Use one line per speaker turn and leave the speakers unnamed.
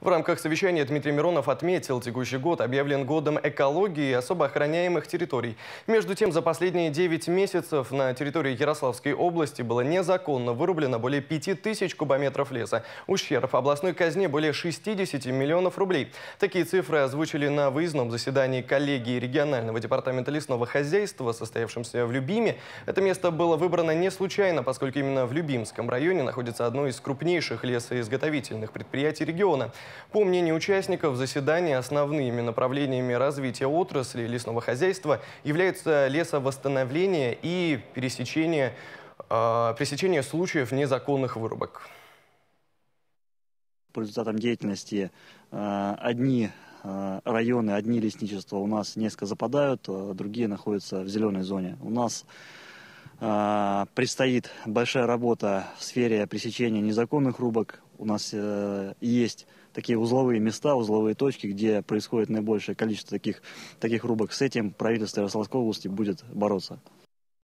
В рамках совещания Дмитрий Миронов отметил, текущий год объявлен годом экологии и особо охраняемых территорий. Между тем, за последние 9 месяцев на территории Ярославской области было незаконно вырублено более 5000 кубометров леса. Ущерб областной казне более 60 миллионов рублей. Такие цифры озвучили на выездном заседании коллегии регионального департамента лесного хозяйства, состоявшемся в Любиме. Это место было выбрано не случайно, поскольку именно в Любимском районе находится одно из крупнейших лесоизготовительных предприятий региона. По мнению участников заседания, основными направлениями развития отрасли лесного хозяйства являются лесовосстановление и пересечение, э, пресечение случаев незаконных вырубок.
По результатам деятельности э, одни э, районы, одни лесничества у нас несколько западают, другие находятся в зеленой зоне. У нас предстоит большая работа в сфере пресечения незаконных рубок. У нас есть такие узловые места, узловые точки, где происходит наибольшее количество таких, таких рубок. С этим правительство Ярославской области будет бороться.